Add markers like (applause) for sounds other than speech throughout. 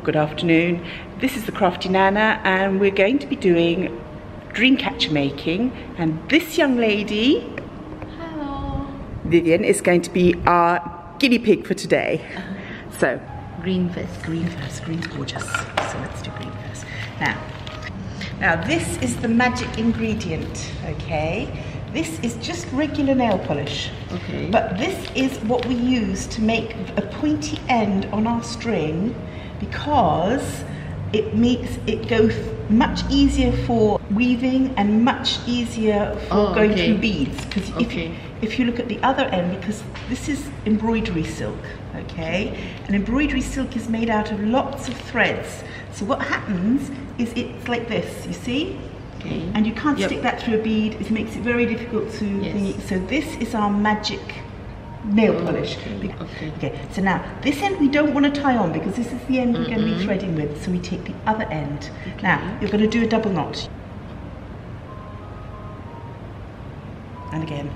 good afternoon. This is the Crafty Nana and we're going to be doing dream catcher making and this young lady, Hello. Vivian, is going to be our guinea pig for today. So, Green first. green first, green's gorgeous. So let's do green first. Now, now this is the magic ingredient, okay? This is just regular nail polish. Okay. But this is what we use to make a pointy end on our string because it makes it go much easier for weaving and much easier for Oh, going okay. through beads. Because if, Okay. if you look at the other end, because this is embroidery silk, okay? And embroidery silk is made out of lots of threads. So what happens is it's like this, you see? Okay. And you can't Yep. stick that through a bead. It makes it very difficult to. Yes. So this is our magic nail polish. okay, okay. Okay. So now this end we don't want to tie on because this is the end we're going to be threading with. So we take the other end. Now you're going to do a double knot. And again.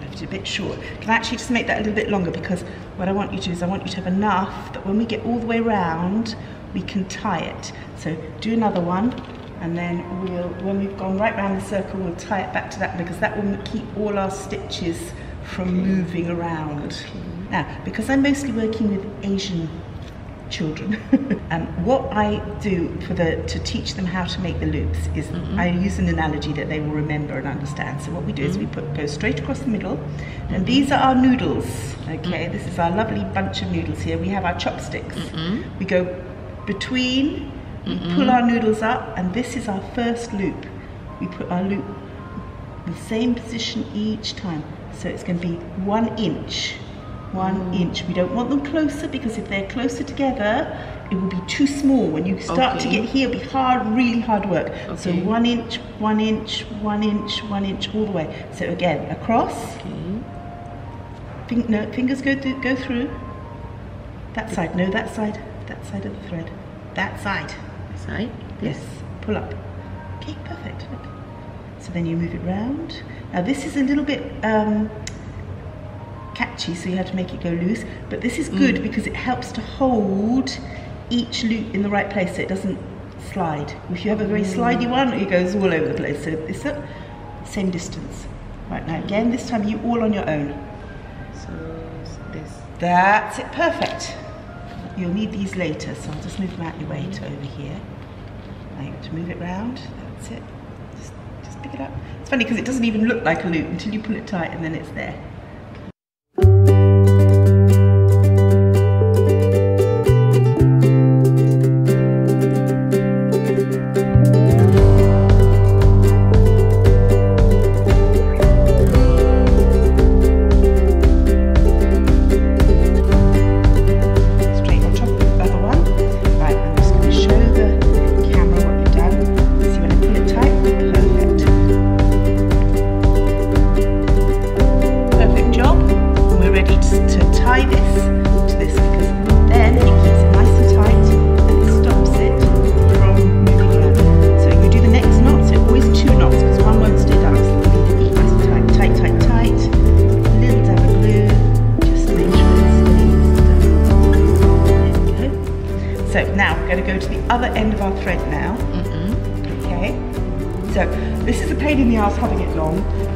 Left it a bit short. Can I actually just make that a little bit longer because what I want you to do is I want you to have enough that when we get all the way round, we can tie it. So do another one and then we'll, when we've gone right round the circle, we'll tie it back to that because that will keep all our stitches from moving around. Now, because I'm mostly working with Asian children. (laughs) um, what I do for the to teach them how to make the loops is mm-hmm. I use an analogy that they will remember and understand. So what we do is we mm-hmm. put go straight across the middle, and these are our noodles. Okay, mm-hmm. this is our lovely bunch of noodles here. We have our chopsticks. We go between. We pull our noodles up, and this is our first loop. We put our loop in the same position each time. So it's going to be one inch, one inch. We don't want them closer because if they're closer together, it will be too small. When you start to get here, it'll be hard, really hard work. So one inch, one inch, one inch, one inch, all the way. So again, across. Okay. Fin- no, fingers go through, go through. That side, no, that side, that side of the thread. That side. Side. Yes, pull up. Okay, perfect. Look. So then you move it round. Now this is a little bit um, catchy, so you have to make it go loose. But this is good because it helps to hold each loop in the right place so it doesn't slide. If you have a very slidey one, it goes all over the place. So this up, same distance. Right now, again, this time you all on your own. So this. That's it, perfect. You'll need these later, so I'll just move them out your way to over here. Like to move it round. That's it. Pick it up. It's funny because it doesn't even look like a loop until you pull it tight and then it's there.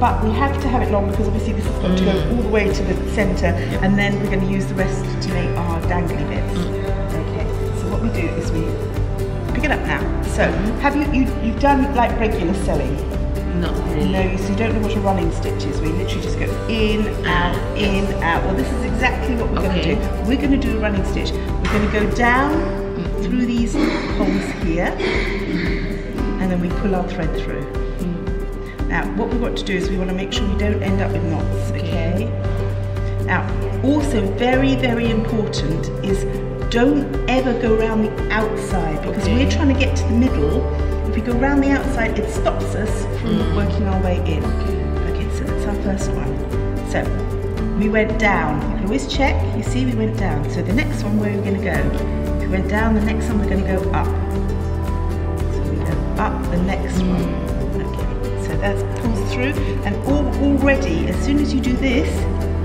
But we have to have it long because obviously this has got to go mm. all the way to the centre, and then we're going to use the rest to make our dangly bits. Mm. Okay. So what we do is we pick it up now. So mm-hmm. have you, you you've done like regular sewing? Not really. No, so you don't know what a running stitch is. We literally just go in, out, in, out. Well, this is exactly what we're going to do. We're going to do a running stitch. We're going to go down mm-hmm. through these holes here, and then we pull our thread through. Now, what we want to do is we want to make sure we don't end up with knots, okay? Now, also very, very important is don't ever go around the outside because Okay. we're trying to get to the middle. If we go around the outside, it stops us from mm. working our way in. Okay, so that's our first one. So we went down. You can always check. You see, we went down. So the next one, where are we going to go? If we went down, the next one we're going to go up. So we go up the next mm. one. That pulls through, and all, already, as soon as you do this,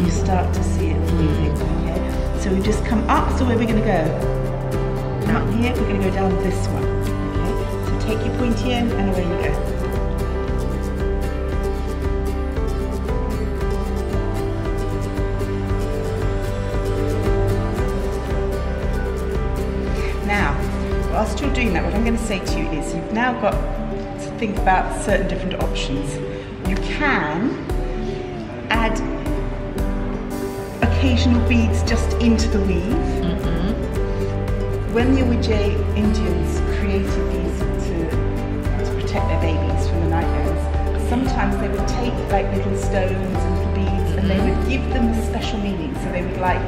you start to see it moving. Okay, so we just come up. So where are we going to go? come here, we're going to go down this one. Okay, so take your pointy end and away you go. Now, whilst you're doing that, what I'm going to say to you is you've now got think about certain different options. You can add occasional beads just into the weave. When the Ojibwe Indians created these to, to protect their babies from the nightmares, sometimes they would take like little stones and little beads and they mm-hmm. would give them a special meaning. So they would like,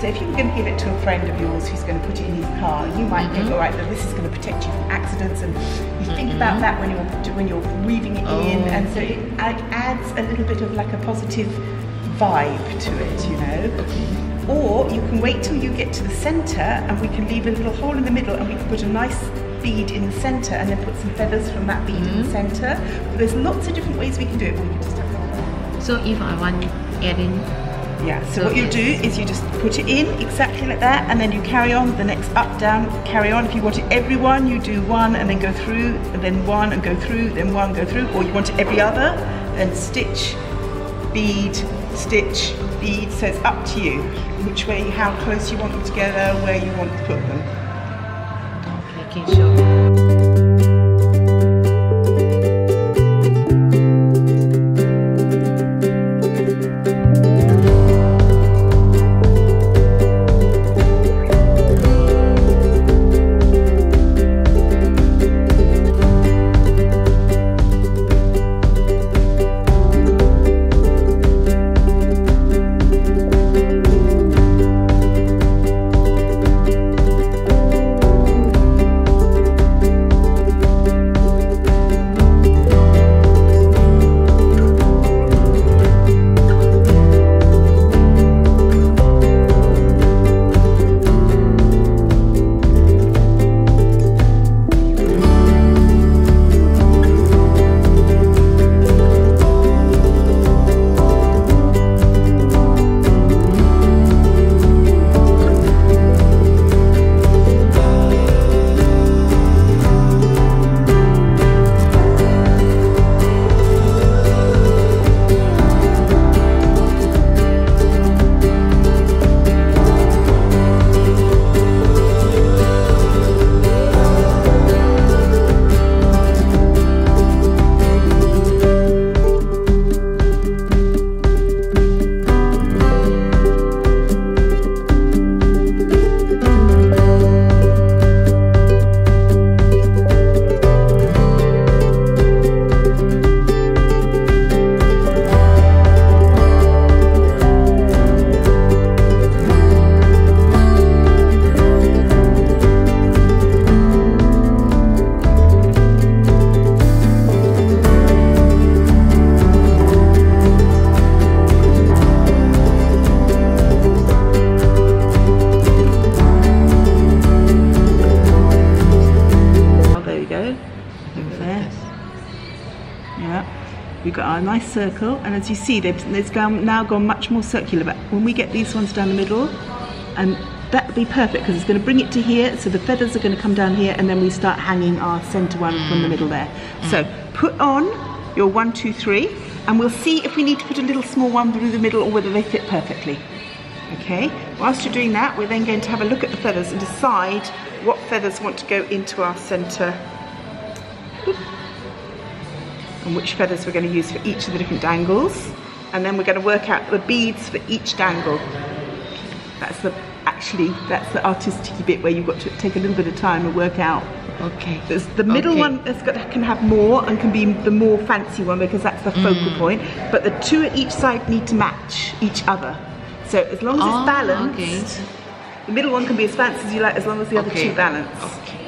so if you were going to give it to a friend of yours who's going to put it in his car, you might think, mm-hmm. all right, this is going to protect you from accidents, and you think mm-hmm. about that when you're when you're weaving it in, Oh, and so it adds a little bit of like a positive vibe to it, you know. Or you can wait till you get to the centre and we can leave a little hole in the middle and we can put a nice bead in the centre and then put some feathers from that bead in the mm-hmm. centre. But there's lots of different ways we can do it. We can just have So if I want add in, yeah, so, what you it's- do is you just put it in exactly like that and then you carry on the next up, down, carry on. If you want it every one, you do one and then go through, and then one and go through, then one, go through. Or you want it every other, then stitch, bead, stitch, bead. So it's up to you which way, how close you want them together, where you want to put them. okay, can nice circle, and as you see, they've, they've gone, now gone much more circular. But when we get these ones down the middle, and that would be perfect because it's going to bring it to here, so the feathers are going to come down here, and then we start hanging our centre one from the mm. middle there. Mm. So put on your one, two, three, and we'll see if we need to put a little small one through the middle or whether they fit perfectly. Okay, whilst you're doing that, we're then going to have a look at the feathers and decide what feathers want to go into our centre. And which feathers we're going to use for each of the different dangles. And then we're going to work out the beads for each dangle. That's the actually that's the artistic bit where you've got to take a little bit of time and work out. Okay. There's the middle Okay. one that's got can have more and can be the more fancy one because that's the focal Mm. point. But the two at each side need to match each other. So as long as Oh, it's balanced, okay. the middle one can be as fancy as you like as long as the other two balance. Okay.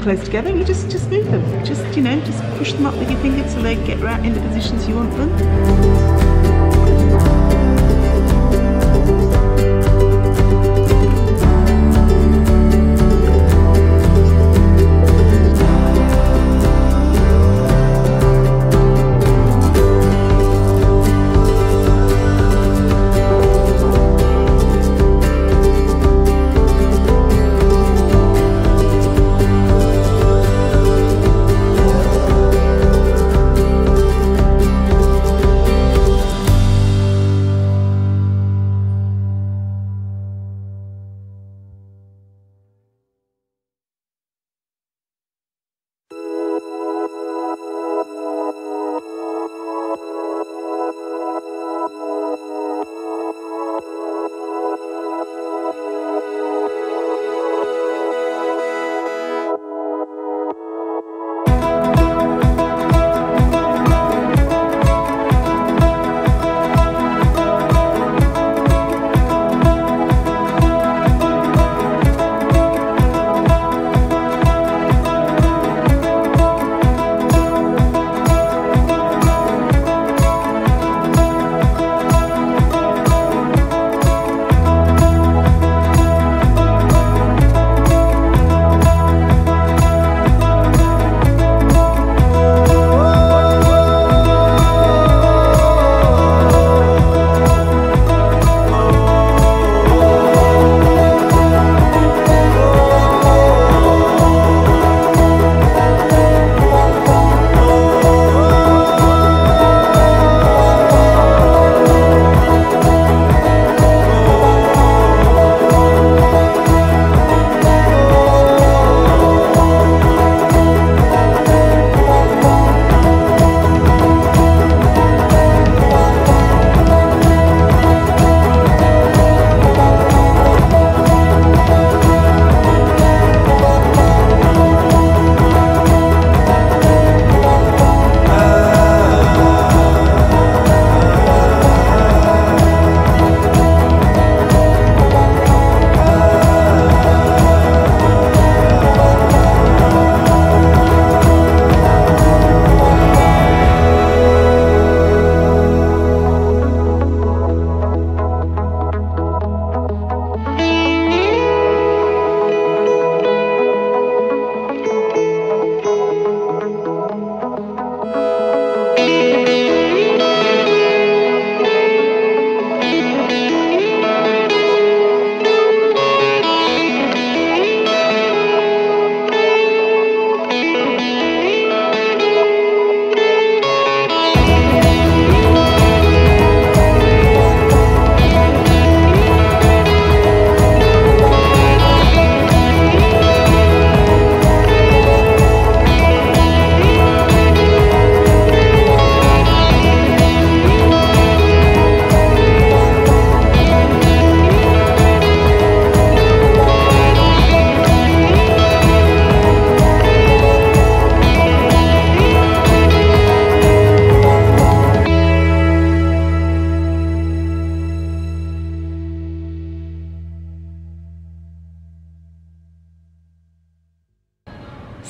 Close together, you just just move them. Just you know, just push them up with your fingers so they get right in the positions you want them.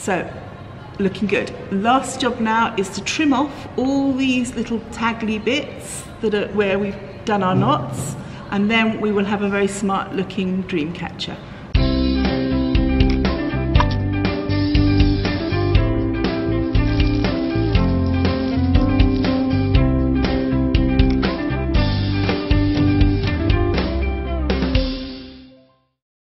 So, looking good. Last job now is to trim off all these little taggly bits that are where we've done our mm. knots and then we will have a very smart looking dream catcher.